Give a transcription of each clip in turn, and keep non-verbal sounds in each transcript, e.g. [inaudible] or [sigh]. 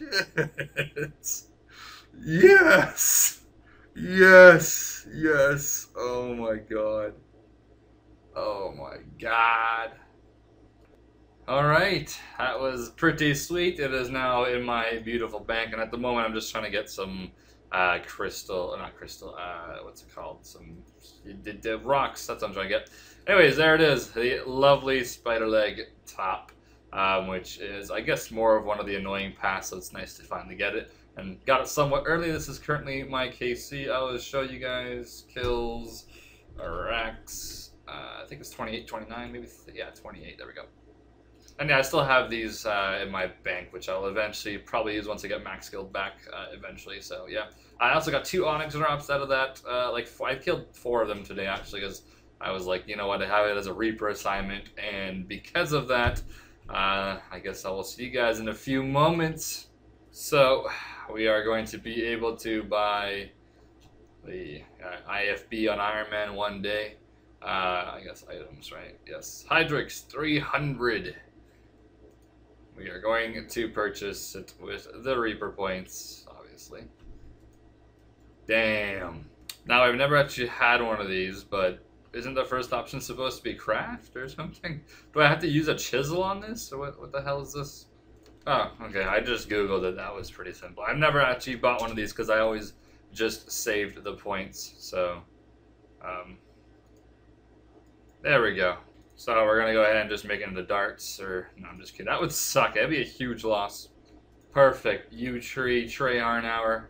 shit. Yes. Yes. Yes. Oh my god. Oh my god. All right, that was pretty sweet. It is now in my beautiful bank, and at the moment, I'm just trying to get some uh, crystal, not crystal. Uh, what's it called? Some rocks. That's what I'm trying to get. Anyways, there it is, the lovely spider leg top, um, which is, I guess, more of one of the annoying paths. So it's nice to finally get it, and got it somewhat early. This is currently my KC. I'll show you guys kills, Rax. Uh, I think it's 28, 29, maybe. yeah, 28. There we go. And yeah, I still have these uh, in my bank, which I'll eventually probably use once I get max skilled back uh, eventually. So yeah, I also got two Onyx drops out of that. Uh, like I killed four of them today actually, because I was like, you know what, I have it as a Reaper assignment, and because of that, uh, I guess I will see you guys in a few moments. So we are going to be able to buy the uh, IFB on Iron Man one day. Uh, I guess items, right? Yes. Hydrix 300. We are going to purchase it with the Reaper points, obviously. Damn. Now, I've never actually had one of these, but isn't the first option supposed to be craft or something? Do I have to use a chisel on this, or what, what the hell is this? Oh, okay, I just googled it. That was pretty simple. I've never actually bought one of these because I always just saved the points, so... Um, there we go. So we're gonna go ahead and just make it into darts, or no, I'm just kidding. That would suck. That'd be a huge loss. Perfect. U tree, Trey Arnauer.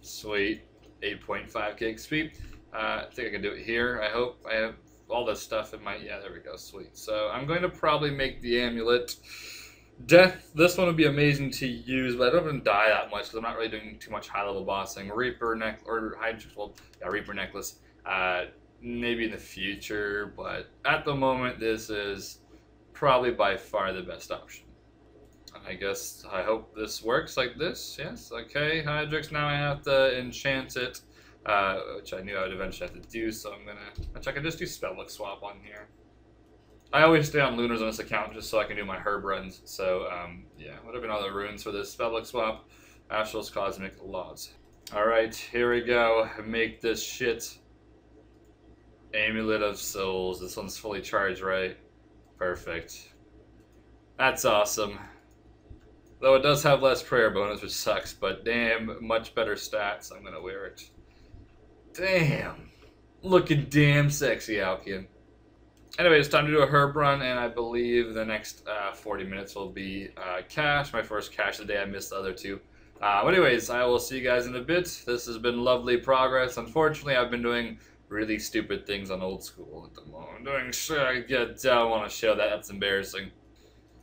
Sweet. 8.5 gig speed. Uh, I think I can do it here. I hope I have all this stuff in my. Yeah, there we go. Sweet. So I'm going to probably make the amulet. Death. This one would be amazing to use, but I don't even die that much because I'm not really doing too much high level bossing. Reaper neck or Hydra. Well, yeah, Reaper necklace. Uh, maybe in the future, but at the moment, this is probably by far the best option. I guess I hope this works like this. Yes, okay, Hydrix. Now I have to enchant it, uh, which I knew I would eventually have to do. So I'm gonna. Which I can just do spellbook swap on here. I always stay on Lunars on this account just so I can do my herb runs. So um, yeah, what have been all the runes for this spellbook swap? Astral's Cosmic Laws. All right, here we go. Make this shit. Amulet of Souls. This one's fully charged, right? Perfect. That's awesome. Though it does have less prayer bonus, which sucks, but damn, much better stats. I'm gonna wear it. Damn. Looking damn sexy, Alkan. Anyway, it's time to do a herb run, and I believe the next uh, 40 minutes will be uh, cache. My first cache of the day. I missed the other two. Uh, anyways, I will see you guys in a bit. This has been lovely progress. Unfortunately, I've been doing really stupid things on old school at the moment. I'm doing sure I get I don't want to show that. That's embarrassing.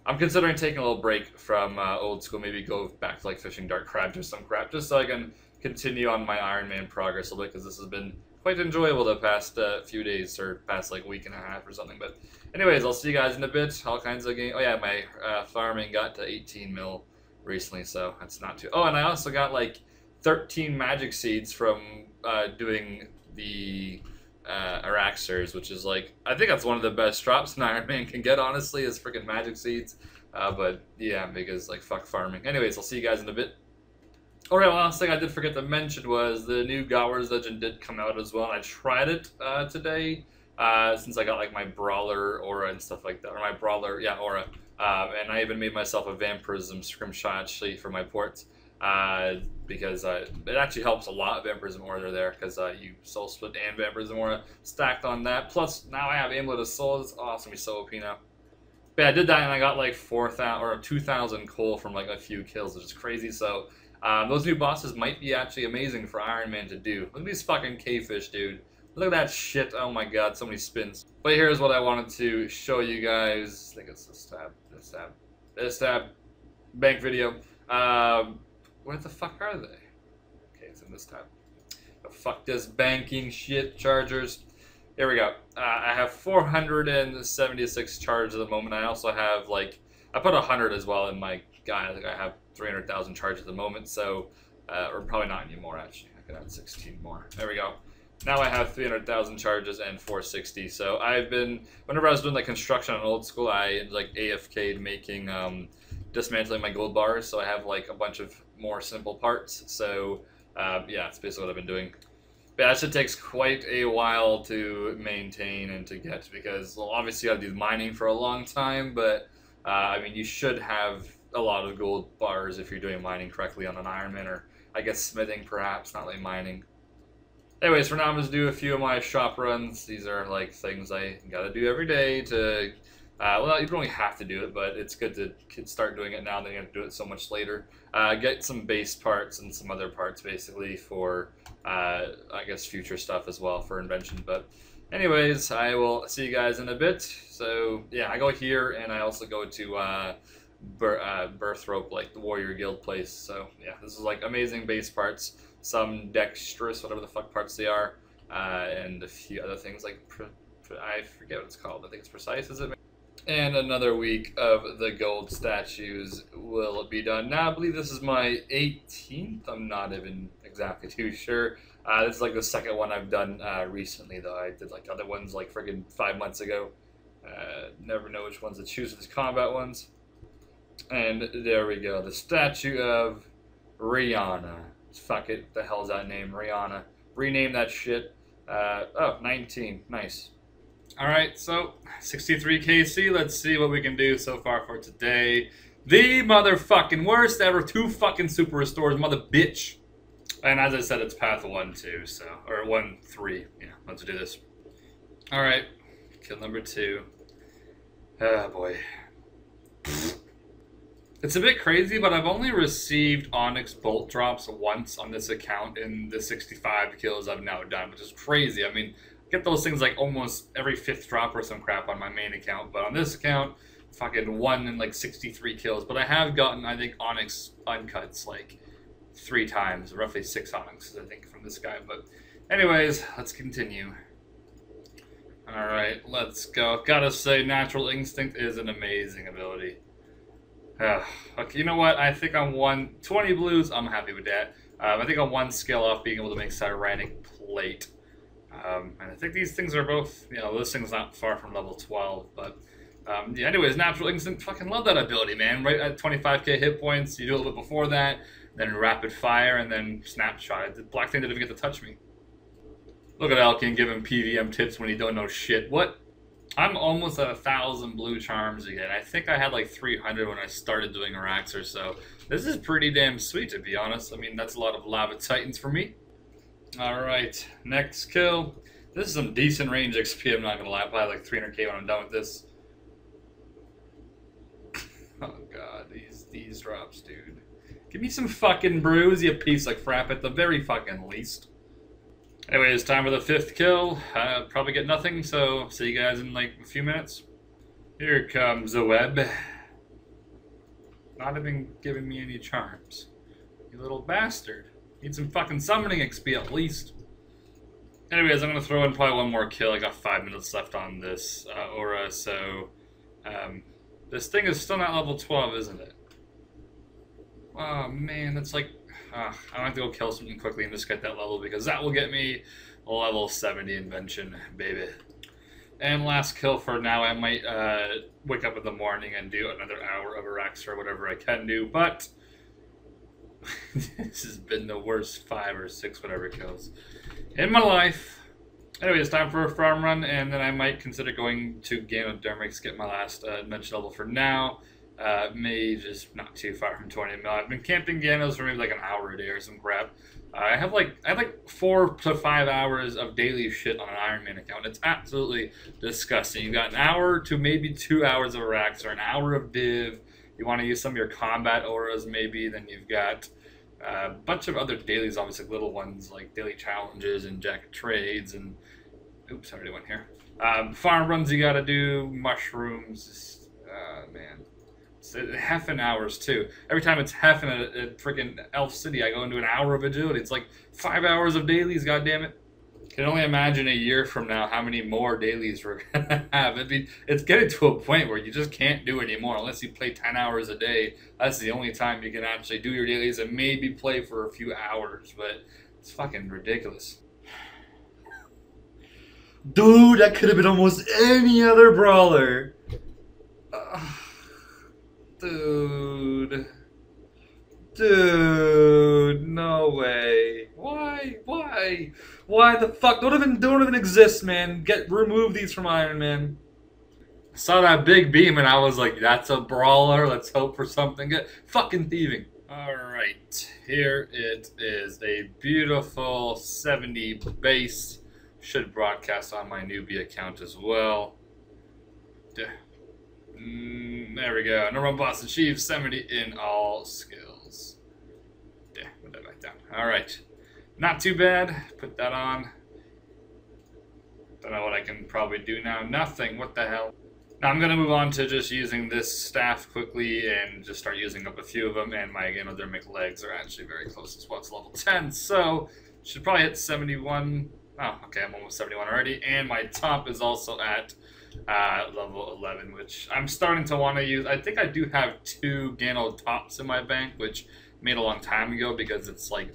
I'm considering taking a little break from uh, old school. Maybe go back to like fishing dark crabs or some crap, just so I can continue on my Iron Man progress a bit because this has been quite enjoyable the past uh, few days or past like week and a half or something. But anyways, I'll see you guys in a bit. All kinds of game. Oh yeah, my uh, farming got to 18 mil recently, so that's not too. Oh, and I also got like 13 magic seeds from uh, doing the uh, Araxxors, which is like I think that's one of the best drops an Iron Man can get. Honestly, is freaking magic seeds. Uh, but yeah, because like fuck farming. Anyways, I'll see you guys in a bit. Alright, well, last thing I did forget to mention was the new God Wars Legend did come out as well, I tried it uh, today, uh, since I got like my Brawler aura and stuff like that, or my Brawler, yeah, aura, uh, and I even made myself a Vampirism Scrimshaw actually for my ports, uh, because uh, it actually helps a lot, of Vampirism Aura there, because uh, you Soul Split and Vampirism Aura stacked on that, plus now I have Amulet of Souls, oh, it's be so OP now. But yeah, I did that and I got like 4,000 or 2,000 coal from like a few kills, which is crazy, so um, those new bosses might be actually amazing for Iron Man to do. Look at these fucking K-Fish, dude. Look at that shit. Oh my god, so many spins. But here's what I wanted to show you guys. I think it's this tab, this tab, this tab. Bank video. Um, where the fuck are they? Okay, it's in this tab. The fuck this banking shit, chargers. Here we go. Uh, I have 476 charges at the moment. I also have like, I put 100 as well in my guy. I think I have 300,000 charges at the moment, so, uh, or probably not anymore actually. I could add 16 more. There we go. Now I have 300,000 charges and 460. So I've been, whenever I was doing like construction on old school, I like AFK'd making um, dismantling my gold bars, so I have like a bunch of more simple parts. So uh, yeah, that's basically what I've been doing. But that takes quite a while to maintain and to get because well, obviously you got to mining for a long time, but uh, I mean you should have a lot of gold bars if you're doing mining correctly on an Ironman or I guess smithing perhaps, not like mining. Anyways, for now I'm just do a few of my shop runs. These are like things I gotta do every day to uh, well, you don't really have to do it, but it's good to start doing it now than you have to do it so much later. Uh, get some base parts and some other parts basically for, uh, I guess, future stuff as well for invention. But, anyways, I will see you guys in a bit. So, yeah, I go here and I also go to uh, Bir uh, Burthorpe, like the Warrior Guild place. So, yeah, this is like amazing base parts, some dexterous, whatever the fuck parts they are, uh, and a few other things like. I forget what it's called. I think it's precise, is it? And another week of the gold statues will be done. Now, I believe this is my 18th. I'm not even exactly too sure. Uh, this is like the second one I've done uh, recently, though. I did like other ones like friggin' five months ago. Uh, never know which ones to choose for these combat ones. And there we go. The statue of Rihanna. Fuck it. The hell's that name? Rihanna. Rename that shit. Uh, oh, 19. Nice. All right, so 63 KC. Let's see what we can do so far for today. The motherfucking worst ever. Two fucking super restores, mother bitch. And as I said, it's path one, two, so or one, three. Yeah, let's do this. All right, kill number two. Oh boy. It's a bit crazy, but I've only received Onyx Bolt drops once on this account in the 65 kills I've now done, which is crazy. I mean, get those things like almost every fifth drop or some crap on my main account, but on this account, fucking one in like 63 kills. But I have gotten, I think, Onyx uncuts like three times, roughly six Onyxes, I think, from this guy. But, anyways, let's continue. Alright, let's go. Gotta say, Natural Instinct is an amazing ability. Uh, okay, you know what? I think on one 20 blues, I'm happy with that. Um, I think on one scale off being able to make Sirenic Plate. Um, and I think these things are both, you know, this thing's not far from level 12, but um, yeah, anyways, Natural Instinct, fucking love that ability, man. Right at 25k hit points, you do a little bit before that, then Rapid Fire, and then Snapshot. The Black thing didn't even get to touch me. Look at Alkan giving him PVM tips when he don't know shit. What? I'm almost at a thousand blue charms again. I think I had like 300 when I started doing Rax or so this is pretty damn sweet to be honest. I mean, that's a lot of Lava Titans for me. Alright, next kill. This is some decent range XP, I'm not gonna lie. Probably like 300k when I'm done with this. [laughs] oh god, these these drops, dude. Give me some fucking brews, you piece like frap at the very fucking least. Anyways, time for the fifth kill. Uh, probably get nothing, so see you guys in like a few minutes. Here comes the web. Not even giving me any charms. You little bastard. Need some fucking summoning XP at least. Anyways, I'm to throw in probably one more kill. I got five minutes left on this uh, aura, so... Um, this thing is still not level 12, isn't it? Oh, man, that's like... Uh, I have to go kill something quickly and just get that level, because that will get me level 70 invention, baby. And last kill for now, I might uh, wake up in the morning and do another hour of Arax or whatever I can do, but [laughs] this has been the worst five or six whatever kills in my life. Anyway, it's time for a farm run, and then I might consider going to Ganodermics, get my last uh, dimension level for now. Uh, Mage is not too far from 20 mil. I've been camping Ganos for maybe like an hour a day or some crap. Uh, I have like I have like four to five hours of daily shit on an Ironman account. It's absolutely disgusting. You've got an hour to maybe two hours of Arax or an hour of Div, you want to use some of your combat auras maybe, then you've got a bunch of other dailies, obviously little ones like daily challenges and jack trades and oops, I already went here. Um, farm runs you got to do, mushrooms, uh, man. Half uh, an hours too. Every time it's half in a, a freaking Elf City, I go into an hour of agility. It's like five hours of dailies. God damn it! can only imagine a year from now how many more dailies we're [laughs] gonna have. I mean, it's getting to a point where you just can't do anymore unless you play ten hours a day. That's the only time you can actually do your dailies and maybe play for a few hours. But it's fucking ridiculous. Dude, that could have been almost any other brawler. Dude. Dude, no way. Why? Why? Why the fuck? Don't even don't even exist, man. Get remove these from Iron Man. Saw that big beam and I was like, that's a brawler. Let's hope for something good. Fucking thieving. Alright, here it is. A beautiful 70 base. Should broadcast on my newbie account as well. Mm, there we go. Normal boss achieves 70 in all skills. Yeah, put that back down. Alright. Not too bad. Put that on. Don't know what I can probably do now. Nothing. What the hell? Now I'm going to move on to just using this staff quickly and just start using up a few of them. And my Ganodermic legs are actually very close as well. It's level 10. So, should probably hit 71. Oh, okay, I'm almost 71 already. And my top is also at uh, level 11, which I'm starting to want to use. I think I do have two Gano tops in my bank, which made a long time ago because it's like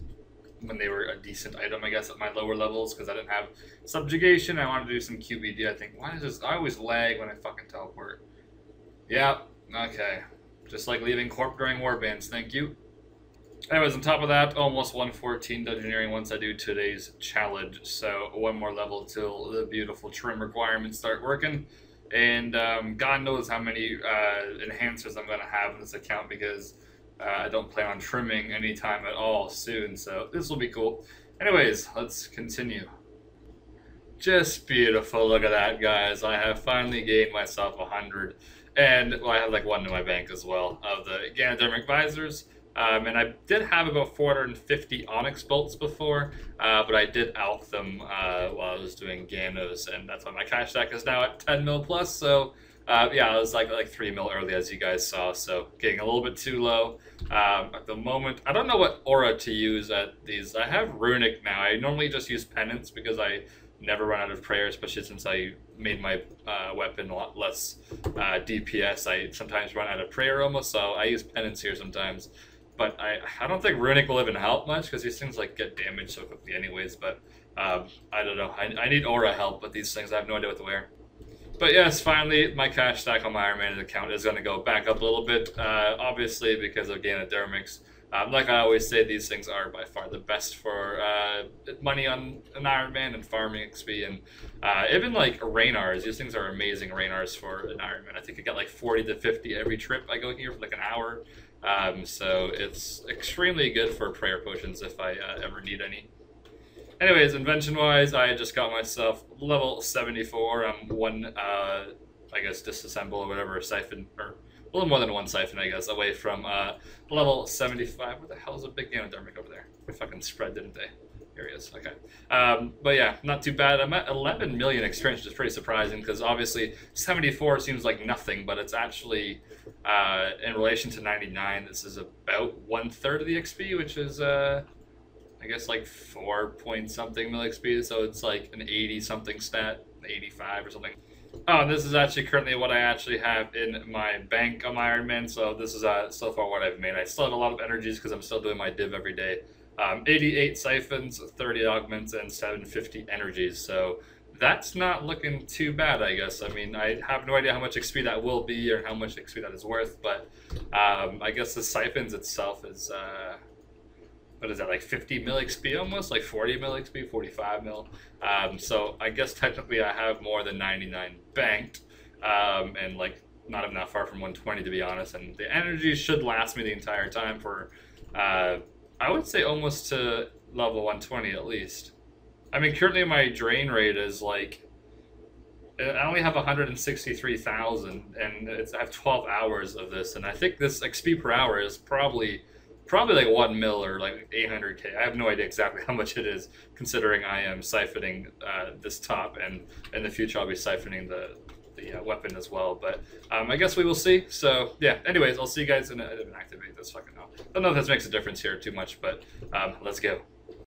when they were a decent item, I guess, at my lower levels because I didn't have subjugation. I wanted to do some QBD. I think, why is this? I always lag when I fucking teleport. Yeah, okay. Just like leaving Corp during warbands, thank you. Anyways, on top of that, almost 114 dungeoneering once I do today's challenge. So one more level till the beautiful trim requirements start working. And um, God knows how many uh, enhancers I'm going to have in this account because uh, I don't plan on trimming anytime at all soon. So this will be cool. Anyways, let's continue. Just beautiful. Look at that, guys. I have finally gained myself 100. And well, I have like one in my bank as well of the Ganodermic Visors. Um, and I did have about 450 Onyx bolts before, uh, but I did out them uh, while I was doing Ganos, and that's why my cash stack is now at 10 mil plus. So uh, yeah, I was like like three mil early, as you guys saw, so getting a little bit too low um, at the moment. I don't know what aura to use at these. I have runic now. I normally just use penance because I never run out of prayer, especially since I made my uh, weapon a lot less uh, DPS. I sometimes run out of prayer almost, so I use penance here sometimes. But I, I don't think Runic will even help much because these things like get damaged so quickly anyways. But um, I don't know. I, I need aura help with these things. I have no idea what to wear. But yes, finally, my cash stack on my Iron Man account is going to go back up a little bit, uh, obviously because of Ganodermics. Um, like I always say, these things are by far the best for uh, money on an Iron Man and farming XP. And uh, even like Ranarrs, these things are amazing Ranarrs for an Iron Man. I think I get like 40 to 50 every trip I go here for like an hour. Um, so it's extremely good for prayer potions if I uh, ever need any. Anyways, invention-wise, I just got myself level 74. I'm one, uh, I guess, disassemble or whatever, siphon, or a little more than one siphon, I guess, away from uh, level 75. Where the hell is a big Ganodermic over there? They fucking spread, didn't they? Here he is. Okay. Um, but yeah, not too bad. I'm at 11 million experience, which is pretty surprising because obviously 74 seems like nothing, but it's actually uh, in relation to 99. This is about one third of the XP, which is uh, I guess like four point something mil XP. So it's like an 80 something stat, 85 or something. Oh, and this is actually currently what I actually have in my bank on my Iron Man. So this is uh, so far what I've made. I still have a lot of energies because I'm still doing my div every day. Um, 88 siphons, 30 augments, and 750 energies. So that's not looking too bad, I guess. I mean, I have no idea how much XP that will be or how much XP that is worth, but um, I guess the siphons itself is, uh, what is that, like 50 mil XP almost? Like 40 mil XP, 45 mil. Um, so I guess technically I have more than 99 banked, um, and like not even that far from 120 to be honest. And the energy should last me the entire time for uh, I would say almost to level 120 at least. I mean, currently my drain rate is like, I only have 163,000, and it's, I have 12 hours of this, and I think this XP per hour is probably probably like 1 mil or like 800k. I have no idea exactly how much it is, considering I am siphoning uh, this top, and in the future I'll be siphoning the, the uh, weapon as well. But um, I guess we will see. So yeah. Anyways, I'll see you guys in a, activate this fucking. I don't know if this makes a difference here too much, but um, let's go.